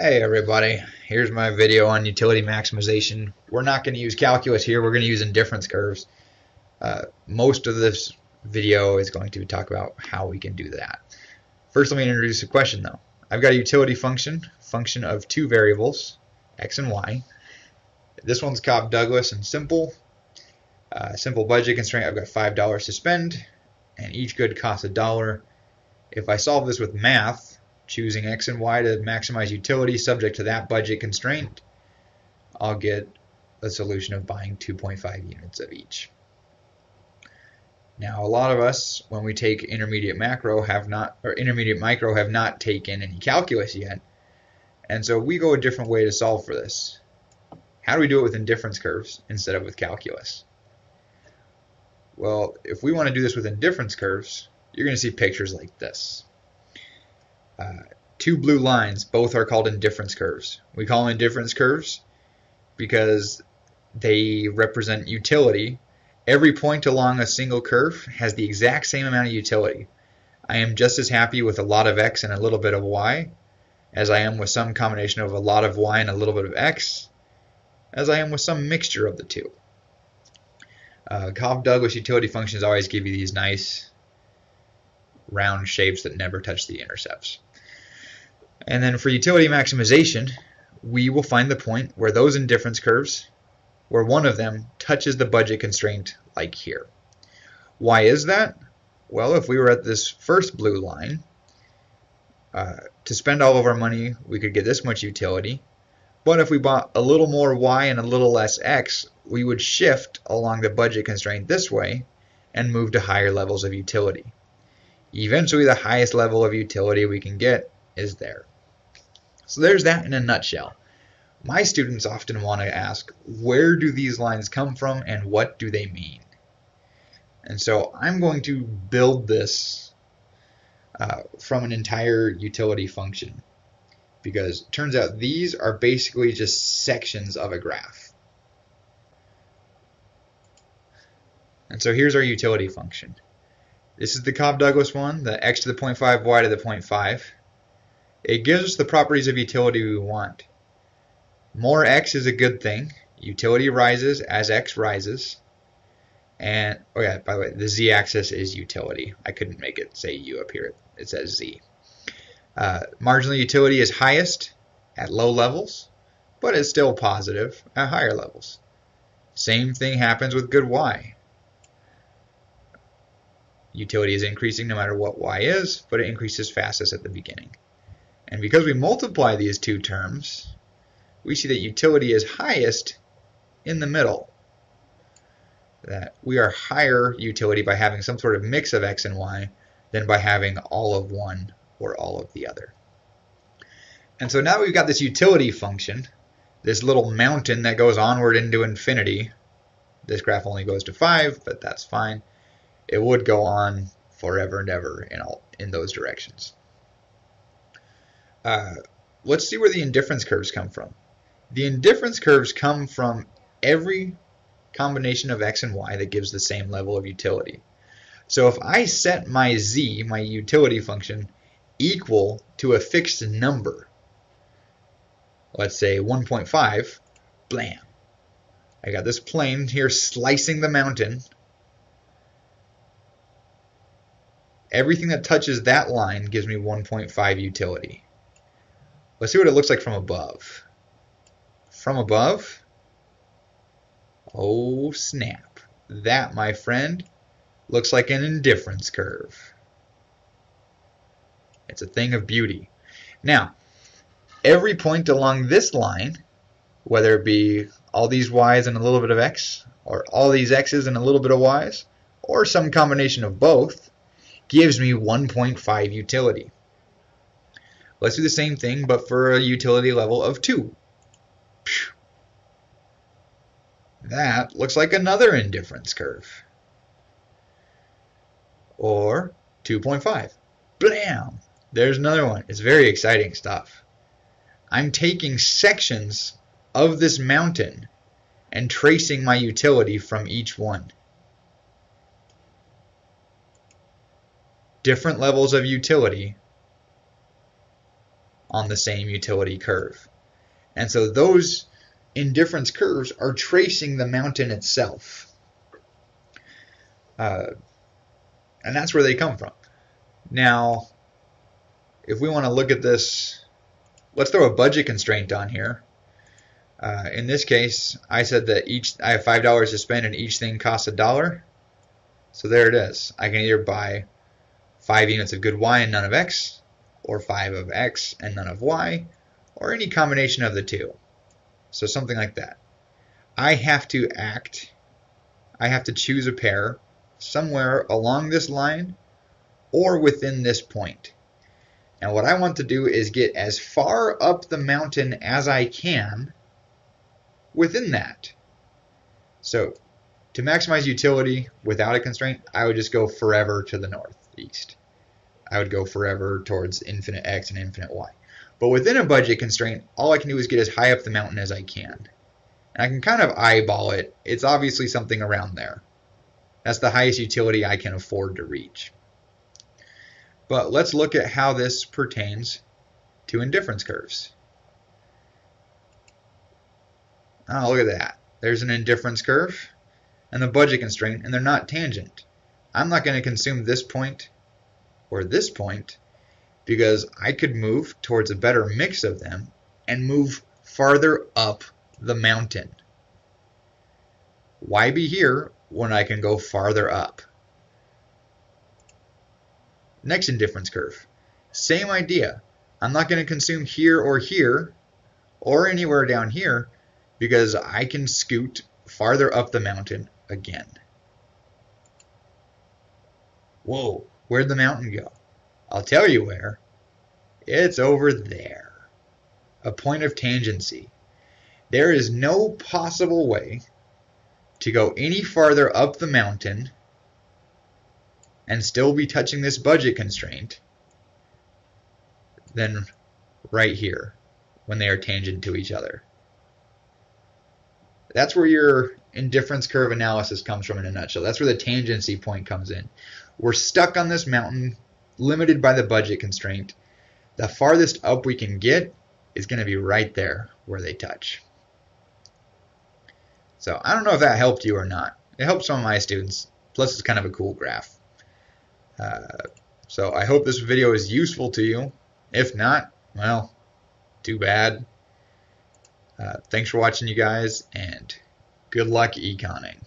Hey everybody, here's my video on utility maximization. We're not going to use calculus here, we're going to use indifference curves. Uh, most of this video is going to talk about how we can do that. First let me introduce a question though. I've got a utility function, function of two variables, x and y. This one's Cobb-Douglas and simple. Uh, simple budget constraint, I've got $5 to spend, and each good costs a dollar. If I solve this with math, choosing x and y to maximize utility subject to that budget constraint, I'll get a solution of buying 2.5 units of each. Now, a lot of us, when we take intermediate macro, have not, or intermediate micro, have not taken any calculus yet, and so we go a different way to solve for this. How do we do it with indifference curves instead of with calculus? Well, if we want to do this with indifference curves, you're going to see pictures like this. Uh, two blue lines, both are called indifference curves. We call them indifference curves because they represent utility. Every point along a single curve has the exact same amount of utility. I am just as happy with a lot of x and a little bit of y as I am with some combination of a lot of y and a little bit of x as I am with some mixture of the two. Uh, Cobb-Douglas utility functions always give you these nice round shapes that never touch the intercepts. And then for utility maximization, we will find the point where those indifference curves, where one of them touches the budget constraint like here. Why is that? Well, if we were at this first blue line, uh, to spend all of our money, we could get this much utility. But if we bought a little more y and a little less x, we would shift along the budget constraint this way and move to higher levels of utility. Eventually, the highest level of utility we can get is there. So there's that in a nutshell. My students often want to ask, where do these lines come from and what do they mean? And so I'm going to build this uh, from an entire utility function because it turns out these are basically just sections of a graph. And so here's our utility function. This is the Cobb-Douglas one, the x to the 0.5, y to the 0.5. It gives us the properties of utility we want. More x is a good thing. Utility rises as x rises. And, oh yeah, by the way, the z-axis is utility. I couldn't make it say u up here. It says z. Uh, marginal utility is highest at low levels, but it's still positive at higher levels. Same thing happens with good y. Utility is increasing no matter what y is, but it increases fastest at the beginning. And because we multiply these two terms, we see that utility is highest in the middle. That we are higher utility by having some sort of mix of x and y than by having all of one or all of the other. And so now we've got this utility function, this little mountain that goes onward into infinity. This graph only goes to 5, but that's fine. It would go on forever and ever in all in those directions. Uh, let's see where the indifference curves come from. The indifference curves come from every combination of x and y that gives the same level of utility. So if I set my z, my utility function, equal to a fixed number, let's say 1.5, blam. I got this plane here slicing the mountain. Everything that touches that line gives me 1.5 utility. Let's see what it looks like from above. From above, oh snap. That, my friend, looks like an indifference curve. It's a thing of beauty. Now, every point along this line, whether it be all these y's and a little bit of x, or all these x's and a little bit of y's, or some combination of both, gives me 1.5 utility. Let's do the same thing, but for a utility level of 2. That looks like another indifference curve. Or 2.5. Blam! There's another one. It's very exciting stuff. I'm taking sections of this mountain and tracing my utility from each one. Different levels of utility on the same utility curve. And so those indifference curves are tracing the mountain itself. Uh, and that's where they come from. Now, if we want to look at this, let's throw a budget constraint on here. Uh, in this case, I said that each I have five dollars to spend and each thing costs a dollar. So there it is. I can either buy five units of good Y and none of X, or five of X and none of Y, or any combination of the two. So something like that. I have to act, I have to choose a pair somewhere along this line or within this point. And what I want to do is get as far up the mountain as I can within that. So to maximize utility without a constraint, I would just go forever to the northeast. I would go forever towards infinite x and infinite y. But within a budget constraint, all I can do is get as high up the mountain as I can. And I can kind of eyeball it. It's obviously something around there. That's the highest utility I can afford to reach. But let's look at how this pertains to indifference curves. Oh, look at that. There's an indifference curve and the budget constraint, and they're not tangent. I'm not going to consume this point or this point because I could move towards a better mix of them and move farther up the mountain. Why be here when I can go farther up? Next indifference curve. Same idea. I'm not going to consume here or here or anywhere down here because I can scoot farther up the mountain again. Whoa, where'd the mountain go? I'll tell you where. It's over there. A point of tangency. There is no possible way to go any farther up the mountain and still be touching this budget constraint than right here when they are tangent to each other. That's where your indifference curve analysis comes from in a nutshell. That's where the tangency point comes in. We're stuck on this mountain, limited by the budget constraint. The farthest up we can get is going to be right there where they touch. So I don't know if that helped you or not. It helped some of my students. Plus, it's kind of a cool graph. Uh, so I hope this video is useful to you. If not, well, too bad. Uh, thanks for watching, you guys, and good luck econing.